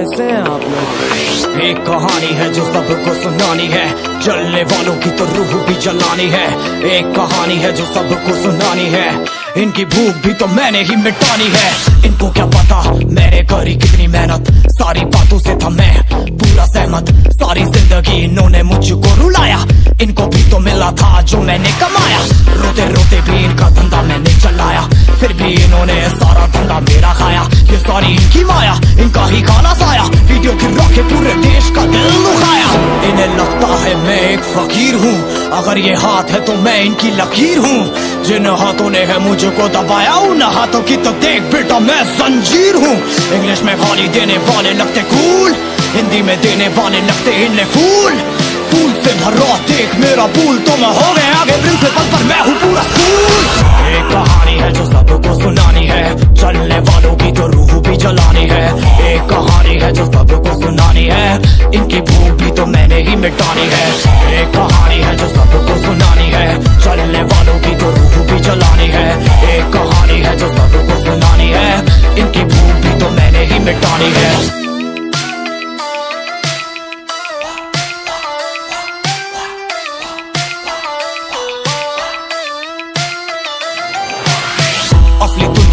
एक कहानी है जो सबको सुनानी है। चलने वालों की तो रूह भी जलानी है। एक कहानी है जो सबको सुनानी है। इनकी भूख भी तो मैंने ही मिटानी है। इनको क्या पता मैंने करी कितनी मेहनत। सारी बातों से था मैं पूरा सहमत। सारी ज़िंदगी इन्होंने मुझको रुलाया। इनको भी तो मिला था जो मैंने कमाया। रोते रोते भी इनका फिर भी इन्होंने सारा धंधा मेरा खाया। ये सारी इनकी माया, इनका ही खाना साया। वीडियो की के पूरे देश का दिल दुखाया। इन्हें लगता है मैं एक फकीर हूँ। अगर ये हाथ है तो मैं इनकी लकीर हूँ। जिन हाथों ने है मुझको दबाया, उन हाथों की तो देख बेटा मैं जंजीर हूँ। इंग्लिश में गाली देने वाले लगते कूल। हिंदी में देने वाले लगते इन्हें फूल। फूल से भरा देख मेरा फूल तो मैं हो गया आगे जलानी है। एक कहानी है जो सबको सुनानी है। इनकी भूख भी तो मैंने ही मिटानी है। एक कहानी है जो सबको सुनानी है। चलने वालों की तो रूह भी चलानी है। एक कहानी है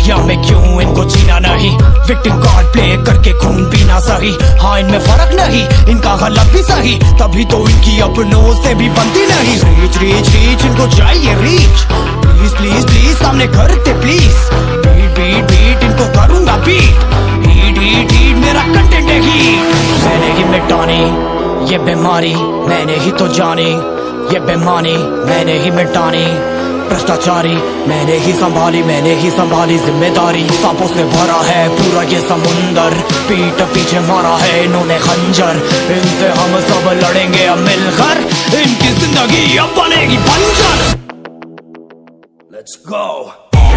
दुनिया में क्यों इनको जीना नहीं? विक्टिम कार्ड प्ले करके खून पीना सही। हाँ इनमें फ़र्क नहीं, इनका गलत भी सही। तभी तो इनकी अपनों से भी बनती नहीं। रीच रीच रीच इनको चाहिए रीच प्लीज़ प्लीज़ प्लीज़ सामने करते प्लीज़ बीट बीट बीट इनको करूँगा बीट हीट हीट हीट मेरा कंटेंट है हीट मैंने ही मिटानी, ये बीमारी, मैंने ही तो जानी। ये बेमानी, मैंने ही मिटानी। भ्रष्टाचारी, मैंने ही संभाली, मैंने ही संभाली ज़िम्मेदारी। सांपों से भरा है पूरा ये समुंदर। पीठ पीछे मारा है इन्होंने खंजर। इनसे हम सब लड़ेंगे अब मिलकर। इनकी ज़िंदगी अब बनेगी बंजर। लेट्स गो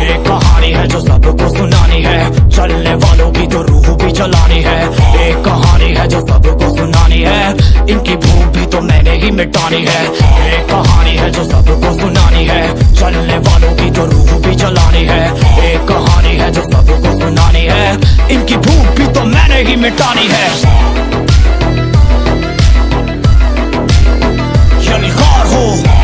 एक कहानी है जो सबको सुनानी है। चलने वालों की भी तो मैंने ही मिटानी है। एक कहानी है जो सबको सुनानी है। चलने वालों की जो रूह भी जलानी है। एक कहानी है जो सबको सुनानी है। इनकी भूख भी तो मैंने ही मिटानी है। हो।